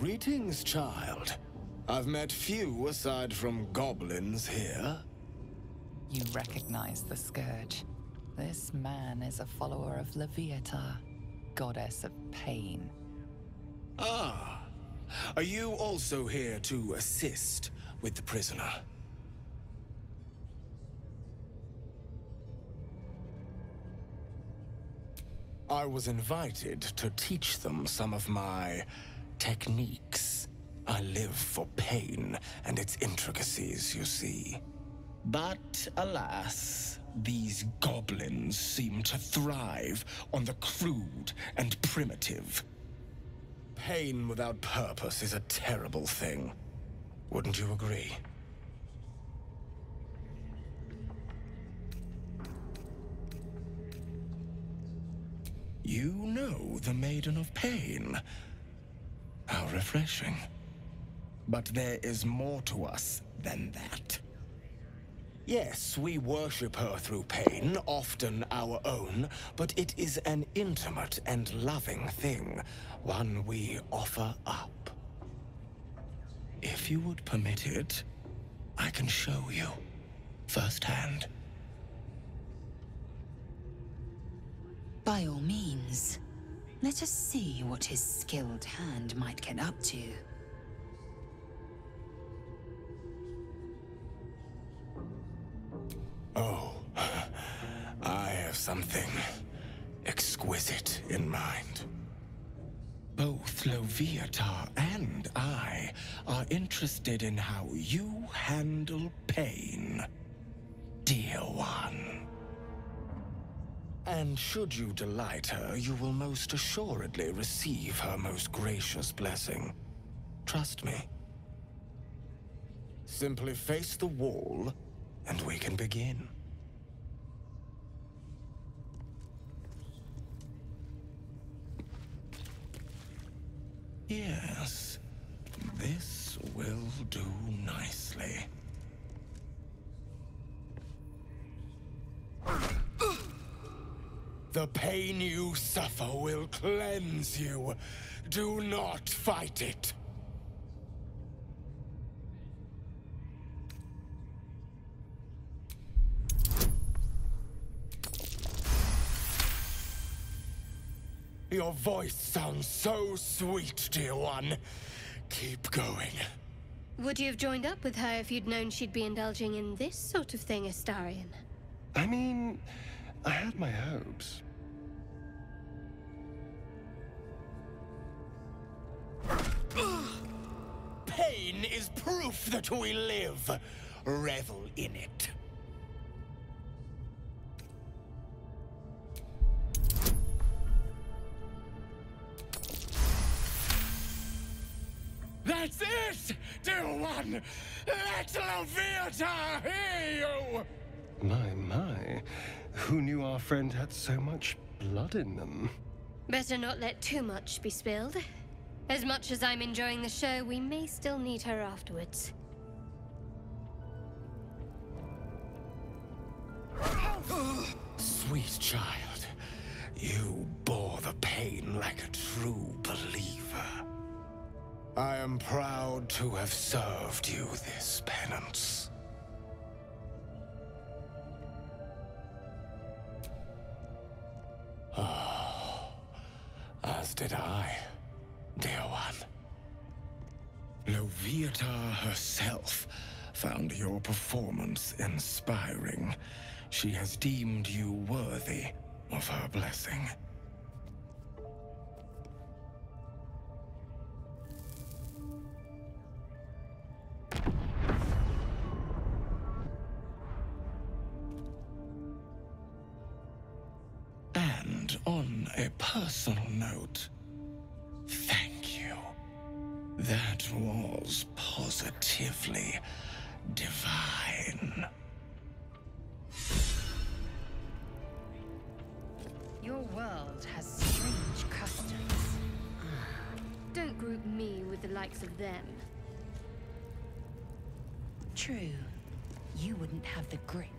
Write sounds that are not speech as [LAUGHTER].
greetings, child. I've met few aside from goblins here. You recognize the Scourge. This man is a follower of Loviatar, goddess of pain. Ah. Are you also here to assist with the prisoner? I was invited to teach them some of my techniques. I live for pain and its intricacies, you see. But alas, these goblins seem to thrive on the crude and primitive. Pain without purpose is a terrible thing. Wouldn't you agree? You know the Maiden of Pain. Refreshing. But there is more to us than that. Yes, we worship her through pain, often our own, but it is an intimate and loving thing, one we offer up. If you would permit it, I can show you firsthand. By all means. Let us see what his skilled hand might get up to. Oh, [LAUGHS] I have something exquisite in mind. Both Loviatar and I are interested in how you handle pain, dear one. And should you delight her, you will most assuredly receive her most gracious blessing. Trust me. Simply face the wall, and we can begin. Yes, this will do nicely. The pain you suffer will cleanse you. Do not fight it. Your voice sounds so sweet, dear one. Keep going. Would you have joined up with her if you'd known she'd be indulging in this sort of thing, Astarion? I mean, I had my hopes. Pain is proof that we live. Revel in it. That's it, dear one! Let Loviatar hear you! My, my. Who knew our friend had so much blood in them? Better not let too much be spilled. As much as I'm enjoying the show, we may still need her afterwards. Sweet child, you bore the pain like a true believer. I am proud to have served you this penance. Oh, as did I. Loviatar herself found your performance inspiring. She has deemed you worthy of her blessing. And on a personal note, divine. Your world has strange customs. Don't group me with the likes of them. True. You wouldn't have the grit.